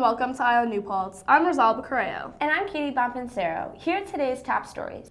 welcome to on New Paltz. I'm Rosalba Correo. And I'm Katie Bompancero. Here are today's top stories.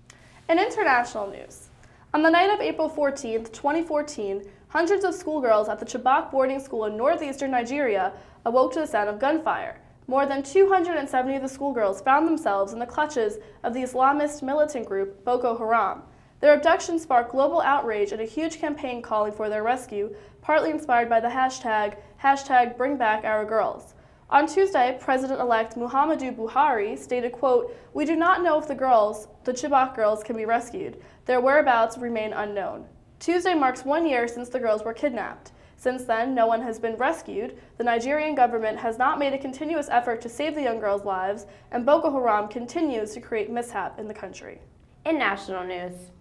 In international news, on the night of April 14, 2014, hundreds of schoolgirls at the Chibok boarding school in northeastern Nigeria awoke to the sound of gunfire. More than 270 of the schoolgirls found themselves in the clutches of the Islamist militant group Boko Haram. Their abduction sparked global outrage and a huge campaign calling for their rescue, partly inspired by the hashtag, hashtag BringBackOurGirls. On Tuesday, President-elect Muhammadu Buhari stated, quote, We do not know if the girls, the Chibok girls, can be rescued. Their whereabouts remain unknown. Tuesday marks one year since the girls were kidnapped. Since then, no one has been rescued, the Nigerian government has not made a continuous effort to save the young girls' lives, and Boko Haram continues to create mishap in the country. In national news,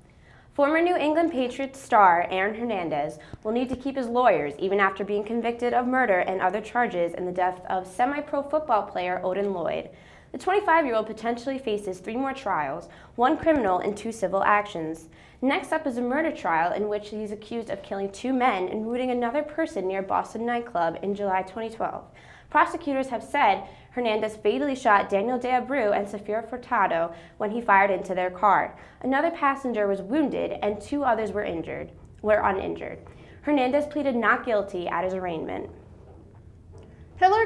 Former New England Patriots star Aaron Hernandez will need to keep his lawyers even after being convicted of murder and other charges in the death of semi-pro football player Odin Lloyd. The 25-year-old potentially faces three more trials, one criminal and two civil actions. Next up is a murder trial in which he's accused of killing two men and wounding another person near Boston nightclub in July 2012. Prosecutors have said Hernandez fatally shot Daniel De Abreu and Safiro Furtado when he fired into their car. Another passenger was wounded and two others were injured, were uninjured. Hernandez pleaded not guilty at his arraignment.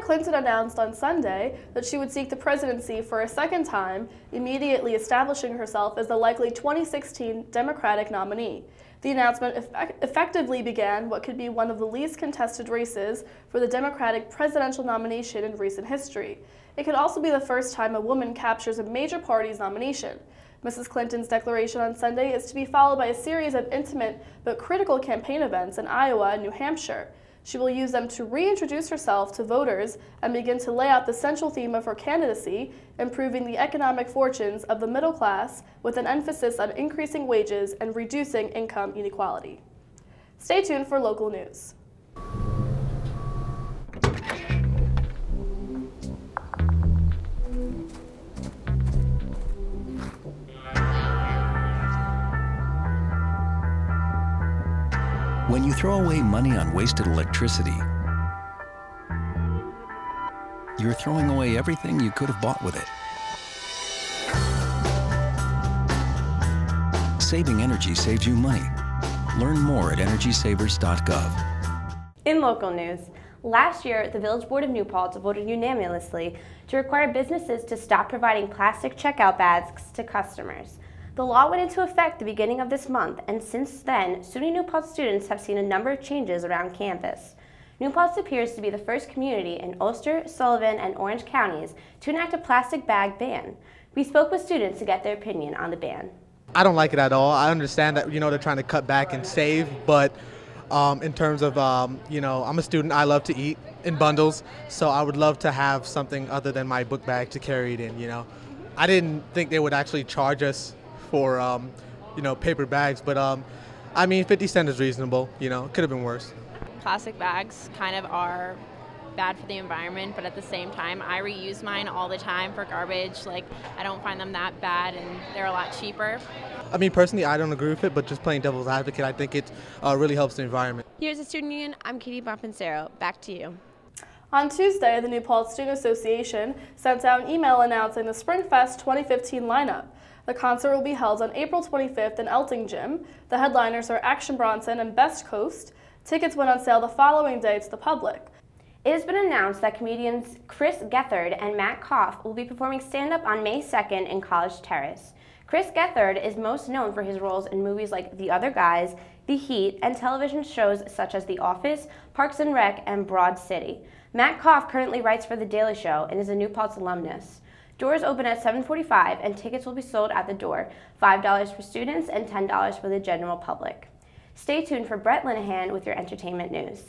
Clinton announced on Sunday that she would seek the presidency for a second time, immediately establishing herself as the likely 2016 Democratic nominee. The announcement effect effectively began what could be one of the least contested races for the Democratic presidential nomination in recent history. It could also be the first time a woman captures a major party's nomination. Mrs. Clinton's declaration on Sunday is to be followed by a series of intimate but critical campaign events in Iowa and New Hampshire. She will use them to reintroduce herself to voters and begin to lay out the central theme of her candidacy, improving the economic fortunes of the middle class with an emphasis on increasing wages and reducing income inequality. Stay tuned for local news. When you throw away money on wasted electricity, you're throwing away everything you could have bought with it. Saving energy saves you money. Learn more at EnergySavers.gov. In local news, last year the Village Board of New Paltz voted unanimously to require businesses to stop providing plastic checkout bags to customers. The law went into effect the beginning of this month, and since then, SUNY New Paltz students have seen a number of changes around campus. New Paltz appears to be the first community in Ulster, Sullivan, and Orange counties to enact a plastic bag ban. We spoke with students to get their opinion on the ban. I don't like it at all. I understand that you know they're trying to cut back and save, but um, in terms of um, you know, I'm a student. I love to eat in bundles, so I would love to have something other than my book bag to carry it in. You know, I didn't think they would actually charge us for um, you know paper bags, but um, I mean 50 cents is reasonable. You know, could have been worse. Plastic bags kind of are bad for the environment, but at the same time, I reuse mine all the time for garbage. Like, I don't find them that bad, and they're a lot cheaper. I mean, personally, I don't agree with it, but just playing devil's advocate, I think it uh, really helps the environment. Here's the Student Union. I'm Katie Bompancero. Back to you. On Tuesday, the New Paltz Student Association sent out an email announcing the Springfest 2015 lineup. The concert will be held on April 25th in Elting Gym. The headliners are Action Bronson and Best Coast. Tickets went on sale the following day to the public. It has been announced that comedians Chris Gethard and Matt Koff will be performing stand-up on May 2nd in College Terrace. Chris Gethard is most known for his roles in movies like The Other Guys, The Heat, and television shows such as The Office, Parks and Rec, and Broad City. Matt Koff currently writes for The Daily Show and is a New Paltz alumnus. Doors open at 7:45 and tickets will be sold at the door. $5 for students and $10 for the general public. Stay tuned for Brett Linehan with your entertainment news.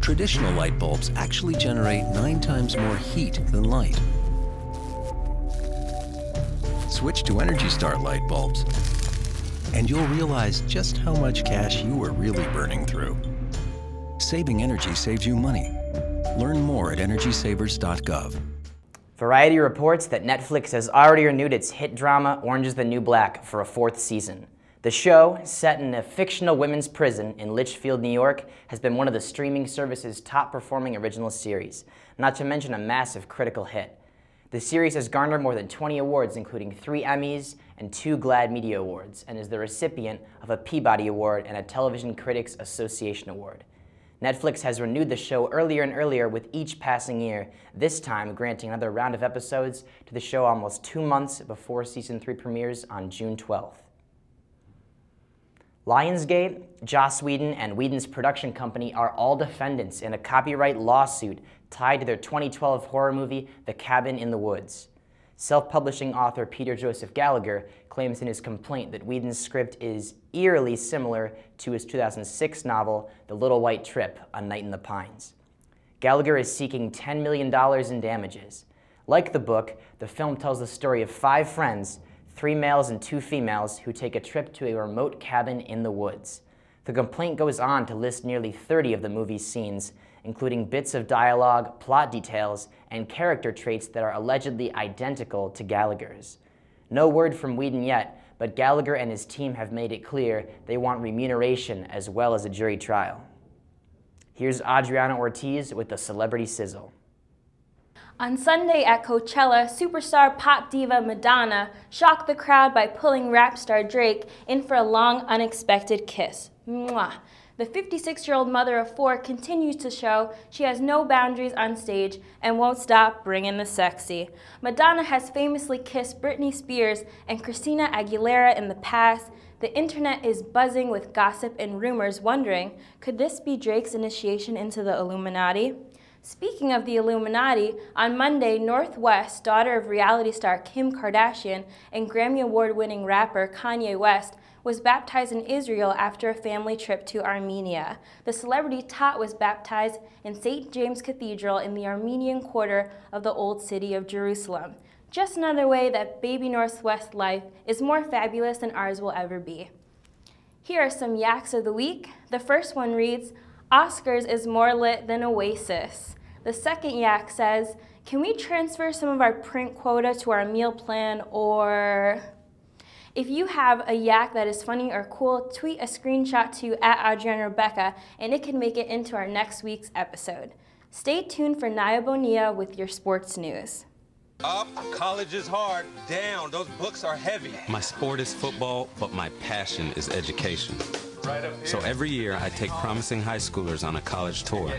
Traditional light bulbs actually generate nine times more heat than light. Switch to Energy Star light bulbs and you'll realize just how much cash you are really burning through. Saving energy saves you money. Learn more at EnergySavers.gov. Variety reports that Netflix has already renewed its hit drama Orange is the New Black for a fourth season. The show, set in a fictional women's prison in Litchfield, New York, has been one of the streaming service's top performing original series, not to mention a massive critical hit. The series has garnered more than 20 awards, including three Emmys and two GLAAD Media Awards, and is the recipient of a Peabody Award and a Television Critics Association Award. Netflix has renewed the show earlier and earlier with each passing year, this time granting another round of episodes to the show almost two months before season 3 premieres on June 12th. Lionsgate, Joss Whedon, and Whedon's production company are all defendants in a copyright lawsuit tied to their 2012 horror movie, The Cabin in the Woods. Self-publishing author Peter Joseph Gallagher claims in his complaint that Whedon's script is eerily similar to his 2006 novel, The Little White Trip, A Night in the Pines. Gallagher is seeking $10 million in damages. Like the book, the film tells the story of five friends three males and two females who take a trip to a remote cabin in the woods. The complaint goes on to list nearly 30 of the movie's scenes, including bits of dialogue, plot details, and character traits that are allegedly identical to Gallagher's. No word from Whedon yet, but Gallagher and his team have made it clear they want remuneration as well as a jury trial. Here's Adriana Ortiz with the Celebrity Sizzle. On Sunday at Coachella, superstar pop diva Madonna shocked the crowd by pulling rap star Drake in for a long, unexpected kiss. Mwah. The 56-year-old mother of four continues to show she has no boundaries on stage and won't stop bringing the sexy. Madonna has famously kissed Britney Spears and Christina Aguilera in the past. The internet is buzzing with gossip and rumors wondering, could this be Drake's initiation into the Illuminati? Speaking of the Illuminati, on Monday, Northwest, daughter of reality star Kim Kardashian and Grammy Award winning rapper Kanye West, was baptized in Israel after a family trip to Armenia. The celebrity tot was baptized in St. James Cathedral in the Armenian quarter of the Old City of Jerusalem. Just another way that baby Northwest life is more fabulous than ours will ever be. Here are some yaks of the week. The first one reads, Oscars is more lit than Oasis. The second yak says, can we transfer some of our print quota to our meal plan or... If you have a yak that is funny or cool, tweet a screenshot to at Adriana Rebecca and it can make it into our next week's episode. Stay tuned for Naya Bonilla with your sports news. Up, college is hard. Down, those books are heavy. My sport is football, but my passion is education. So every year I take promising high schoolers on a college tour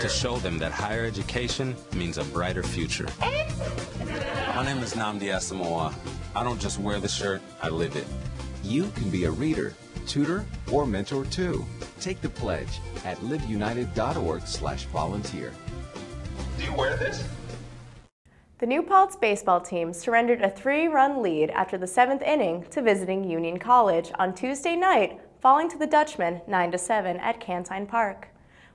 to show them that higher education means a brighter future. My name is Nnamdi Asomugha. I don't just wear the shirt, I live it. You can be a reader, tutor, or mentor too. Take the pledge at liveunited.org slash volunteer. Do you wear this? The New Paltz baseball team surrendered a three-run lead after the seventh inning to visiting Union College on Tuesday night, falling to the Dutchmen 9-7 at Cantine Park.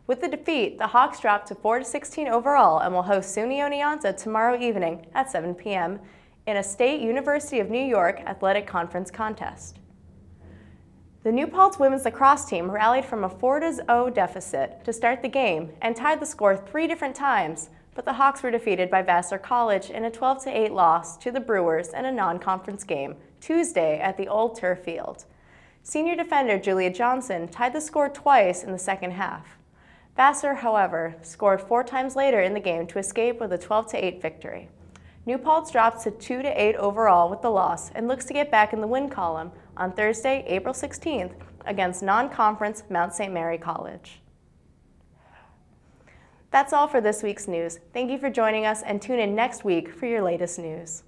With the defeat, the Hawks dropped to 4-16 overall and will host SUNY Oneonta tomorrow evening at 7 p.m. in a State University of New York Athletic Conference contest. The New Paltz women's lacrosse team rallied from a 4-0 deficit to start the game and tied the score three different times, but the Hawks were defeated by Vassar College in a 12-8 loss to the Brewers in a non-conference game Tuesday at the Old Turf Field. Senior defender Julia Johnson tied the score twice in the second half. Vassar, however, scored four times later in the game to escape with a 12-8 victory. New Paltz drops to 2-8 overall with the loss and looks to get back in the win column on Thursday, April 16th against non-conference Mount St. Mary College. That's all for this week's news. Thank you for joining us and tune in next week for your latest news.